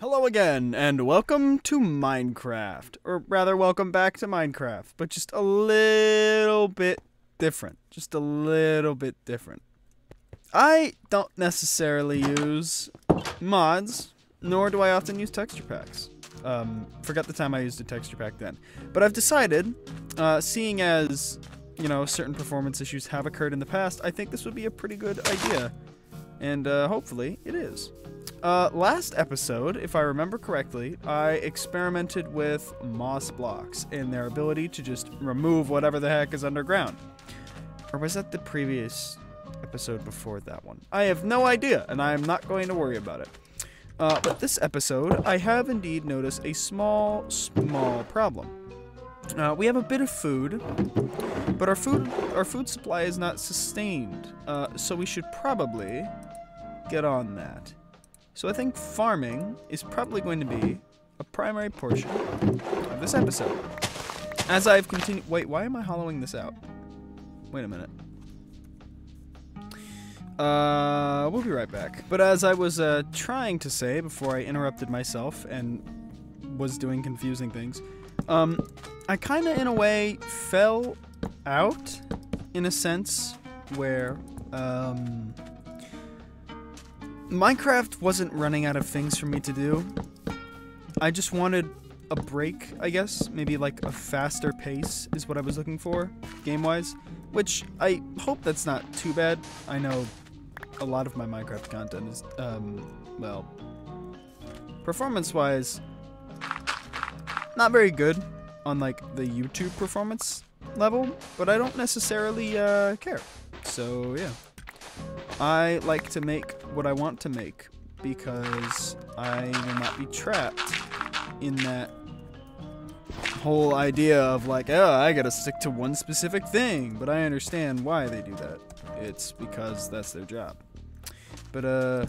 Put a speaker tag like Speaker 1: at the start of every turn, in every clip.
Speaker 1: Hello again, and welcome to Minecraft. Or rather, welcome back to Minecraft, but just a little bit different. Just a little bit different. I don't necessarily use mods, nor do I often use texture packs. Um, forgot the time I used a texture pack then. But I've decided, uh, seeing as, you know, certain performance issues have occurred in the past, I think this would be a pretty good idea. And uh, hopefully it is. Uh, last episode, if I remember correctly, I experimented with moss blocks and their ability to just remove whatever the heck is underground. Or was that the previous episode before that one? I have no idea, and I am not going to worry about it. Uh, but this episode, I have indeed noticed a small, small problem. Uh, we have a bit of food, but our food, our food supply is not sustained. Uh, so we should probably get on that. So I think farming is probably going to be a primary portion of this episode. As I've continued, wait, why am I hollowing this out? Wait a minute. Uh, we'll be right back. But as I was uh, trying to say before I interrupted myself and was doing confusing things, um, I kind of, in a way, fell out in a sense where um, Minecraft wasn't running out of things for me to do. I just wanted a break, I guess. Maybe like a faster pace is what I was looking for, game wise. Which I hope that's not too bad. I know a lot of my Minecraft content is, um, well, performance wise, not very good on like the YouTube performance level, but I don't necessarily uh, care. So yeah, I like to make what I want to make because I will not be trapped in that whole idea of like, oh, I gotta stick to one specific thing. But I understand why they do that. It's because that's their job. But uh,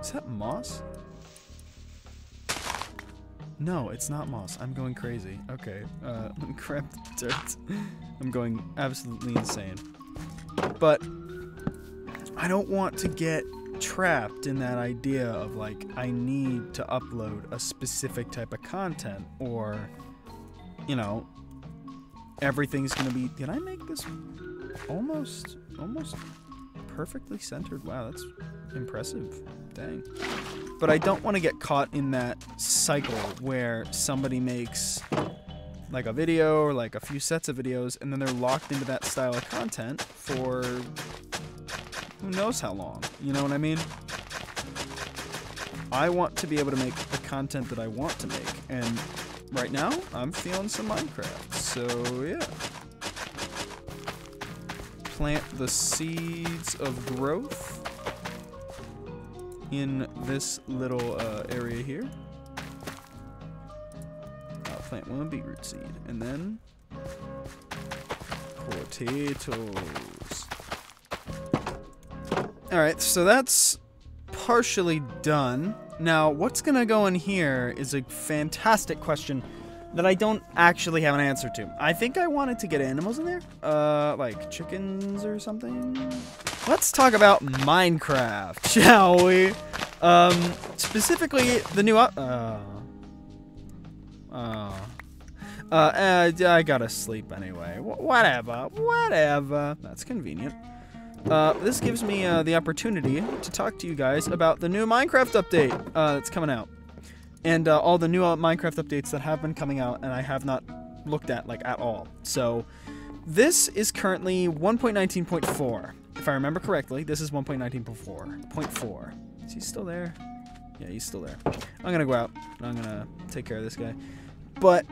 Speaker 1: is that moss? No, it's not moss. I'm going crazy. Okay, uh, crap dirt. I'm going absolutely insane. But I don't want to get trapped in that idea of like I need to upload a specific type of content or you know everything's gonna be did I make this almost almost perfectly centered wow that's impressive dang but I don't want to get caught in that cycle where somebody makes like a video or like a few sets of videos and then they're locked into that style of content for who knows how long. You know what I mean? I want to be able to make the content that I want to make, and right now I'm feeling some Minecraft. So yeah, plant the seeds of growth in this little uh, area here. I'll plant one beetroot seed, and then potatoes. Alright, so that's partially done. Now, what's gonna go in here is a fantastic question that I don't actually have an answer to. I think I wanted to get animals in there. Uh, like chickens or something. Let's talk about Minecraft, shall we? Um, specifically the new up. Uh, uh, uh, uh, I gotta sleep anyway. Wh whatever, whatever. That's convenient. Uh, this gives me uh, the opportunity to talk to you guys about the new Minecraft update uh, that's coming out. And uh, all the new uh, Minecraft updates that have been coming out and I have not looked at, like, at all. So, this is currently 1.19.4. If I remember correctly, this is 1.19.4. 0.4. Is he still there? Yeah, he's still there. I'm gonna go out. I'm gonna take care of this guy. But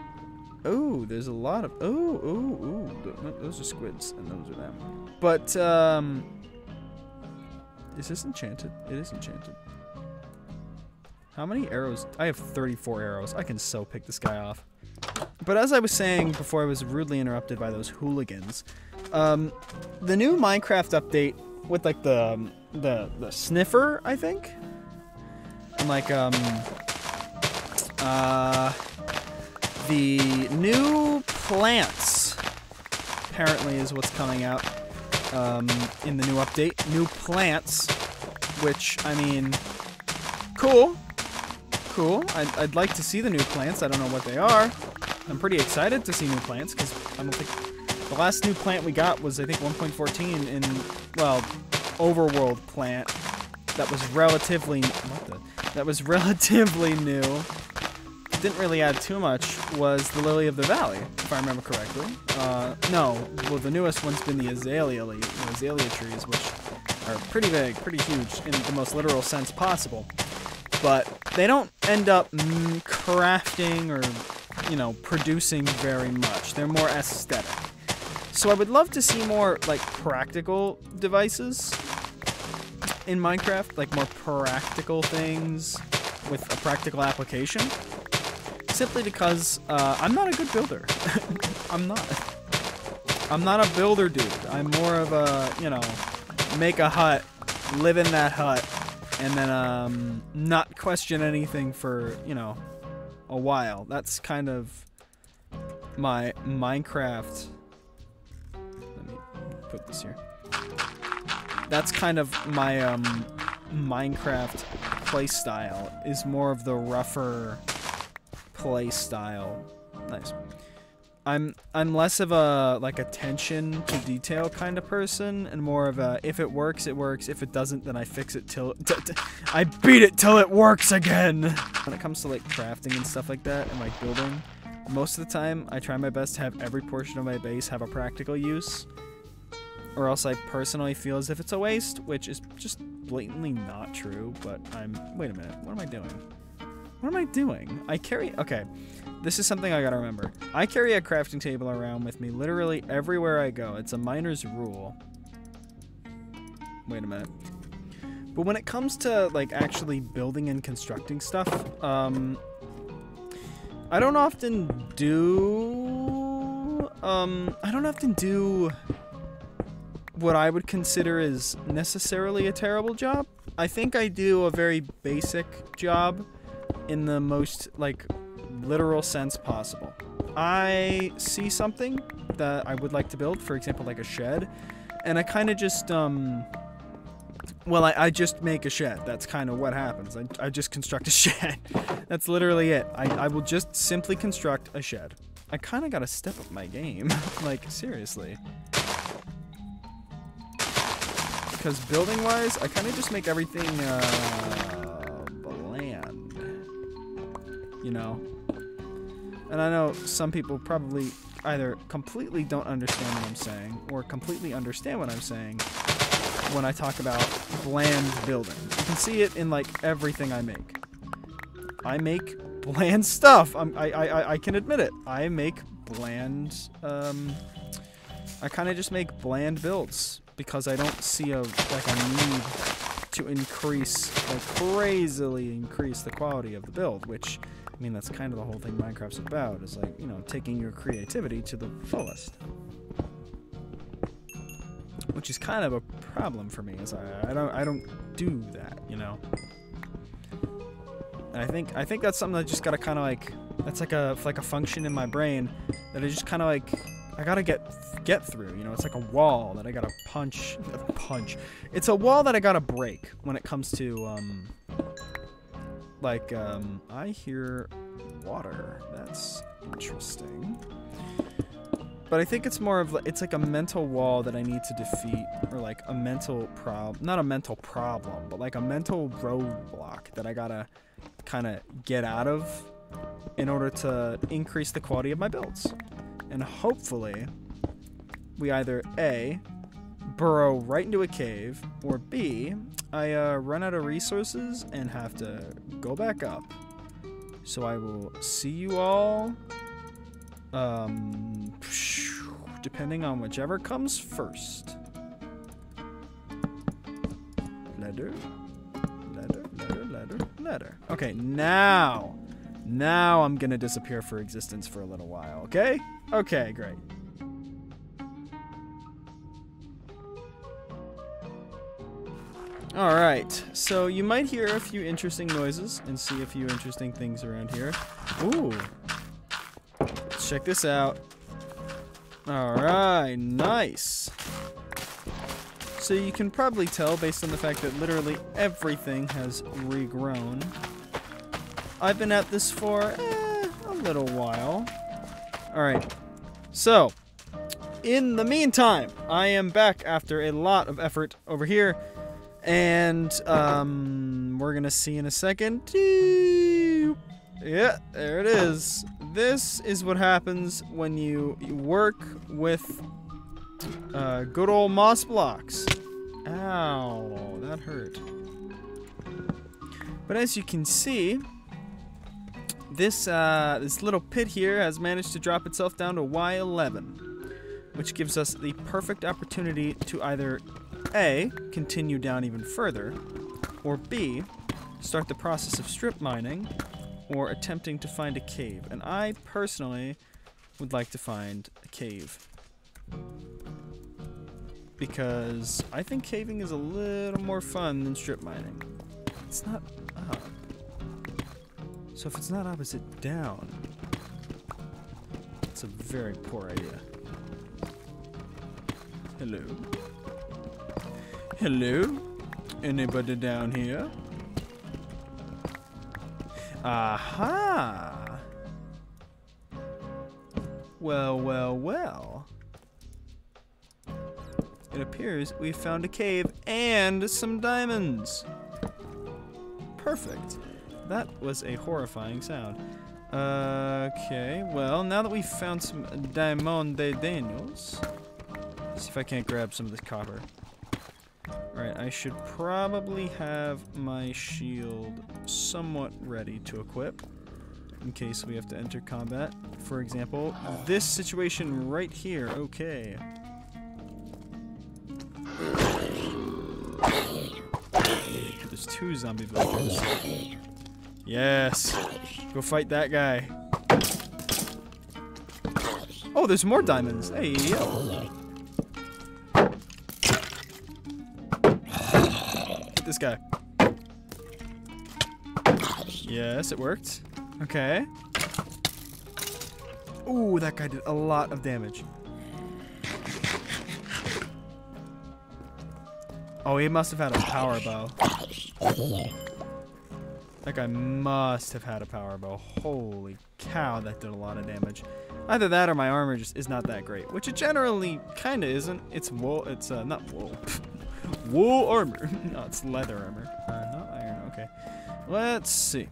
Speaker 1: Oh, there's a lot of. Oh, oh, oh. Those are squids, and those are them. But, um. Is this enchanted? It is enchanted. How many arrows? I have 34 arrows. I can so pick this guy off. But as I was saying before I was rudely interrupted by those hooligans, um, the new Minecraft update with like the um, the the sniffer, I think, and like um uh the new plants apparently is what's coming out um, in the new update. New plants which, I mean, cool. Cool. I'd, I'd like to see the new plants. I don't know what they are. I'm pretty excited to see new plants because I don't think the last new plant we got was I think 1.14 in well overworld plant that was relatively the that was relatively new. Didn't really add too much. Was the lily of the valley, if I remember correctly. Uh, no, well the newest one's been the azalea, the azalea trees, which are pretty big, pretty huge in the most literal sense possible. But they don't end up crafting or you know, producing very much. They're more aesthetic. So I would love to see more, like, practical devices in Minecraft, like more practical things with a practical application. Simply because uh, I'm not a good builder. I'm not. I'm not a builder dude. I'm more of a, you know, make a hut, live in that hut, and then um, not question anything for, you know, a while. That's kind of my Minecraft. Let me put this here. That's kind of my um, Minecraft playstyle. Is more of the rougher playstyle. Nice. I'm I'm less of a like attention to detail kind of person and more of a if it works it works if it doesn't then I fix it till I beat it till it works again. When it comes to like crafting and stuff like that and like building, most of the time I try my best to have every portion of my base have a practical use or else I personally feel as if it's a waste, which is just blatantly not true, but I'm wait a minute, what am I doing? What am I doing? I carry okay. This is something I gotta remember. I carry a crafting table around with me literally everywhere I go. It's a miner's rule. Wait a minute. But when it comes to like actually building and constructing stuff, um, I don't often do, um, I don't often do what I would consider is necessarily a terrible job. I think I do a very basic job in the most like literal sense possible. I see something that I would like to build, for example, like a shed, and I kind of just, um, well, I, I, just make a shed. That's kind of what happens. I, I just construct a shed. That's literally it. I, I will just simply construct a shed. I kind of got to step up my game. like, seriously. Because building-wise, I kind of just make everything, uh, bland. You know? And I know some people probably either completely don't understand what I'm saying or completely understand what I'm saying when I talk about bland building. You can see it in like everything I make. I make bland stuff. I'm, I, I, I can admit it. I make bland, um, I kind of just make bland builds because I don't see a, like a need to increase, like crazily increase the quality of the build, which I mean, that's kind of the whole thing Minecraft's about, is like, you know, taking your creativity to the fullest. Which is kind of a problem for me, is I, I don't I don't do that, you know. And I think I think that's something that just gotta kinda like that's like a like a function in my brain that I just kinda like I gotta get get through, you know, it's like a wall that I gotta punch punch. It's a wall that I gotta break when it comes to um like, um, I hear water. That's interesting. But I think it's more of, it's like a mental wall that I need to defeat, or like a mental problem, not a mental problem, but like a mental roadblock that I gotta kind of get out of in order to increase the quality of my builds. And hopefully, we either A, burrow right into a cave, or B, I uh, run out of resources and have to go back up. So I will see you all, um, depending on whichever comes first. Letter, letter, letter, letter, letter. Okay, now, now I'm gonna disappear for existence for a little while, okay? Okay, great. Alright, so you might hear a few interesting noises and see a few interesting things around here. Ooh. Let's check this out. Alright, nice. So you can probably tell based on the fact that literally everything has regrown. I've been at this for eh, a little while. Alright, so in the meantime, I am back after a lot of effort over here. And um, we're going to see in a second. Yeah, there it is. This is what happens when you, work with uh, good old moss blocks. Ow, that hurt. But as you can see, this uh, this little pit here has managed to drop itself down to Y11, which gives us the perfect opportunity to either A, continue down even further, or B, start the process of strip mining, or attempting to find a cave. And I personally would like to find a cave. Because I think caving is a little more fun than strip mining. It's not up. So if it's not up, is it down? It's a very poor idea. Hello? Hello? Anybody down here? Aha! Well, well, well. It appears we found a cave and some diamonds. Perfect. That was a horrifying sound. Okay, well, now that we've found some Diamond de Daniels, see if I can't grab some of this copper. Alright, I should probably have my shield somewhat ready to equip in case we have to enter combat. For example, this situation right here. Okay. There's two zombie villagers. Yes. Go fight that guy. Oh, there's more diamonds. Hey, yo. This guy. Yes, it worked. Okay. Ooh, that guy did a lot of damage. Oh, he must have had a power bow. That guy must have had a power bow. Holy cow, that did a lot of damage. Either that or my armor just is not that great, which it generally kind of isn't. It's wool. It's uh, not wool. wool armor. no, it's leather armor. Uh, not iron. Okay. Let's see.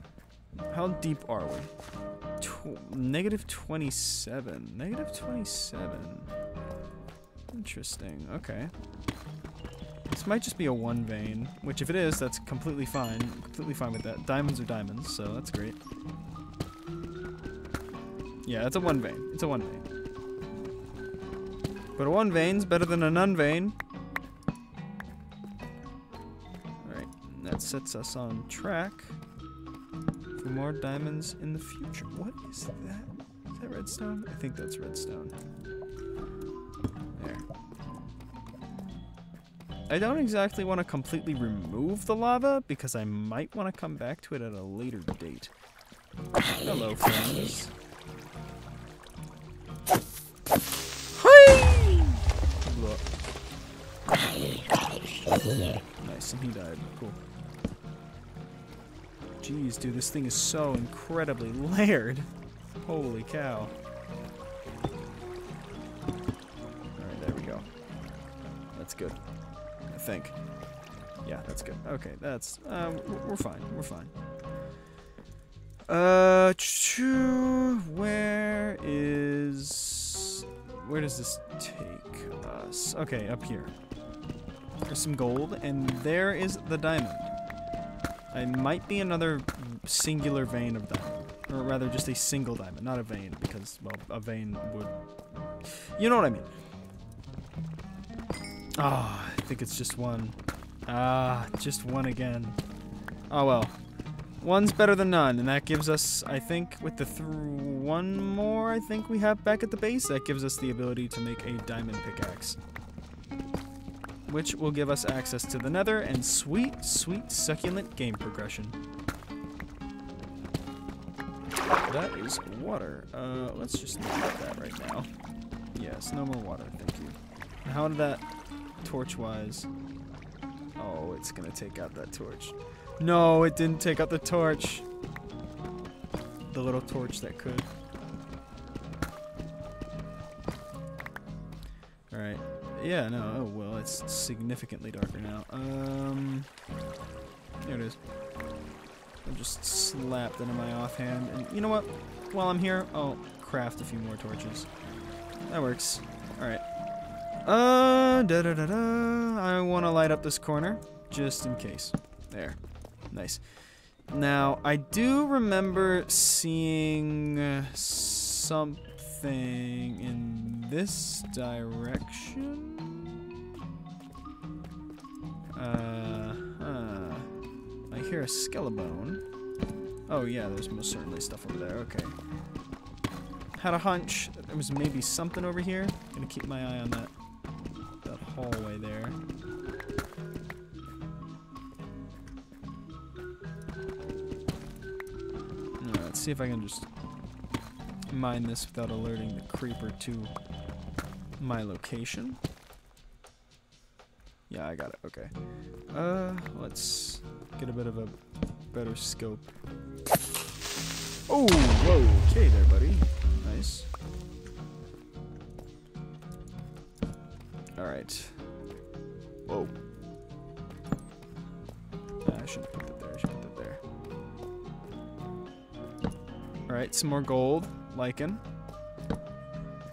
Speaker 1: How deep are we? Negative 27. Negative 27. Interesting. Okay. This might just be a one vein, which if it is, that's completely fine. Completely fine with that. Diamonds are diamonds, so that's great. Yeah, it's a one vein. It's a one vein. But a one vein's better than a none that sets us on track for more diamonds in the future. What is that? Is that redstone? I think that's redstone. There. I don't exactly want to completely remove the lava because I might want to come back to it at a later date. Hello, friends. Nice, and he died. Cool. Jeez, dude, this thing is so incredibly layered. Holy cow. Alright, there we go. That's good. I think. Yeah, that's good. Okay, that's, uh, we're fine. We're fine. Uh, where is, where does this take us? Okay, up here. There's some gold, and there is the diamond. I might be another singular vein of diamond. Or rather, just a single diamond, not a vein, because, well, a vein would... You know what I mean. Ah, oh, I think it's just one. Ah, just one again. Oh well. One's better than none, and that gives us, I think, with the one more I think we have back at the base, that gives us the ability to make a diamond pickaxe which will give us access to the nether and sweet, sweet, succulent game progression. That is water. Uh, let's just at that right now. Yes, no more water, thank you. How did that, torch-wise? Oh, it's gonna take out that torch. No, it didn't take out the torch. The little torch that could. Alright. Yeah, no, oh well, it's significantly darker now. Um, there it is. I just slapped into my offhand, and you know what? While I'm here, I'll craft a few more torches. That works. Alright. Uh, da da da da. I want to light up this corner, just in case. There. Nice. Now, I do remember seeing uh, something in this direction. Uh, huh. I hear a skeleton. Oh yeah, there's most certainly stuff over there. Okay. Had a hunch there was maybe something over here. Gonna keep my eye on that that hallway there. Let's see if I can just mine this without alerting the creeper to my location. Yeah, I got it. Okay. Uh, let's get a bit of a better scope. Oh, whoa. Okay there, buddy. Nice. Alright. Whoa. I shouldn't put that there. I should put that there. Alright, some more gold. Lichen.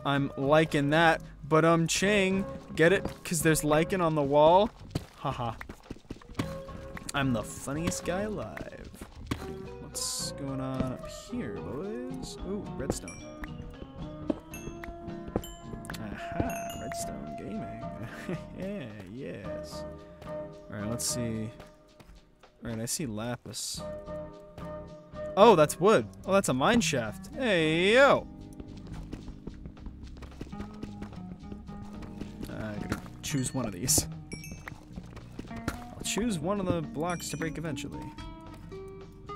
Speaker 1: I'm liking that, but um, Chang, get it? Because there's lichen on the wall? Haha. I'm the funniest guy alive. What's going on up here, boys? Ooh, redstone. Aha, redstone gaming. yeah, yes. Alright, let's see. Alright, I see lapis. Oh, that's wood. Oh, that's a mine shaft. Hey, yo! I gotta choose one of these. I'll choose one of the blocks to break eventually.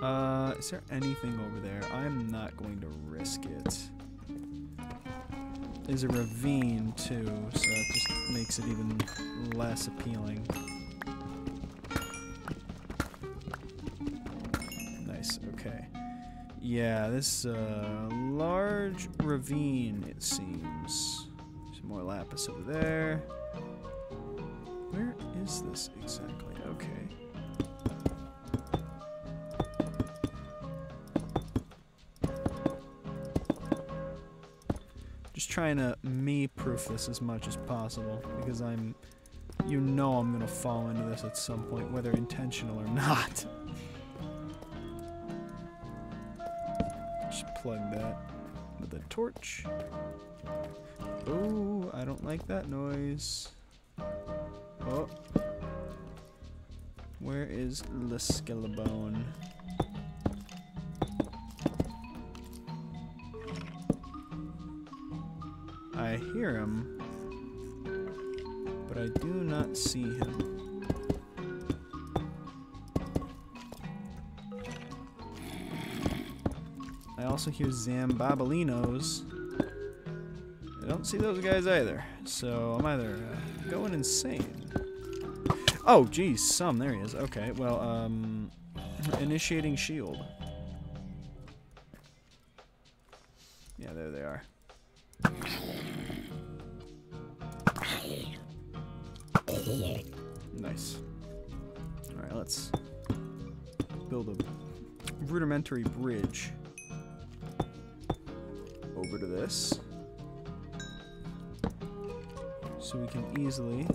Speaker 1: Uh, is there anything over there? I'm not going to risk it. There's a ravine too, so it just makes it even less appealing. Yeah, this uh, large ravine, it seems. Some more lapis over there. Where is this exactly? Okay. Just trying to me-proof this as much as possible because I'm, you know, I'm gonna fall into this at some point, whether intentional or not. Torch. Oh, I don't like that noise. Oh. Where is the skeleton? I hear him, but I do not see him. Also hear Zambabalinos. I don't see those guys either, so I'm either uh, going insane. Oh, geez, some. There he is. Okay, well, um, initiating shield. Yeah, there they are. Nice. Alright, let's build a rudimentary bridge this. So we can easily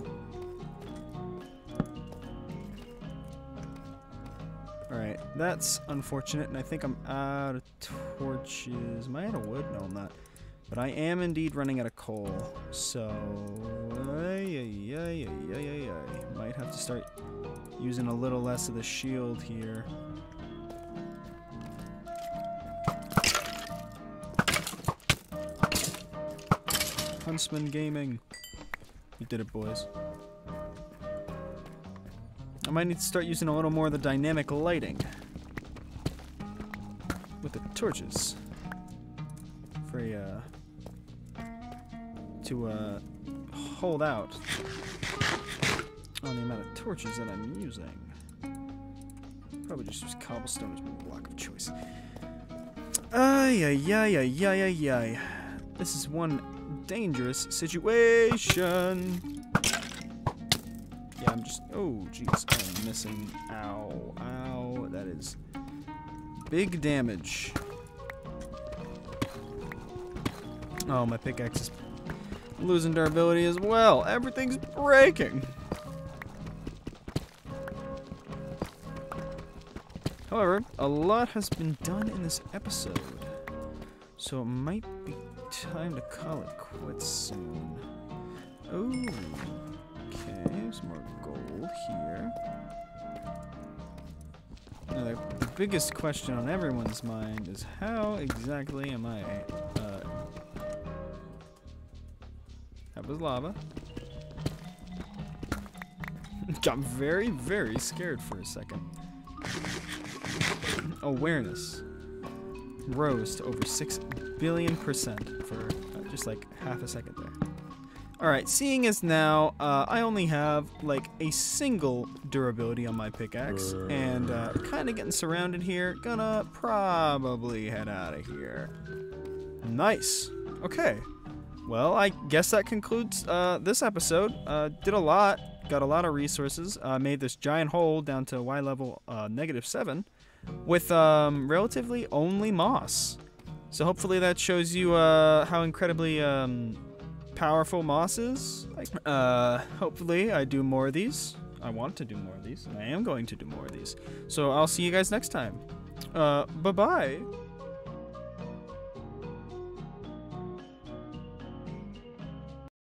Speaker 1: Alright, that's unfortunate, and I think I'm out of torches. Am I out of wood? No, I'm not. But I am indeed running out of coal, so... Ay, ay, ay. Might have to start using a little less of the shield here. Huntsman Gaming. You did it, boys. I might need to start using a little more of the dynamic lighting with the torches for a, uh, to uh, hold out on the amount of torches that I'm using. Probably just use cobblestone as my block of choice. Ay, ay, ay, ay, ay, ay, ay. This is one dangerous situation. Yeah, I'm just. Oh, jeez. I'm missing. Ow. Ow. That is big damage. Oh, my pickaxe is losing durability as well. Everything's breaking. However, a lot has been done in this episode, so it might be time to call it quits soon. Oh, okay, there's more gold here. Now, the, biggest question on everyone's mind is how exactly am I? Uh, that was lava. Got very, very scared for a second awareness rose to over 6 billion percent for uh, just like half a second there. Alright, seeing as now uh, I only have like a single durability on my pickaxe and uh, kind of getting surrounded here, gonna probably head out of here. Nice. Okay. Well, I guess that concludes uh, this episode. Uh, did a lot, got a lot of resources, uh, made this giant hole down to Y level negative 7 with um, relatively only moss. So hopefully that shows you uh, how incredibly um, powerful moss is. Uh, hopefully I do more of these. I want to do more of these, and I am going to do more of these. So I'll see you guys next time. Uh, bye-bye.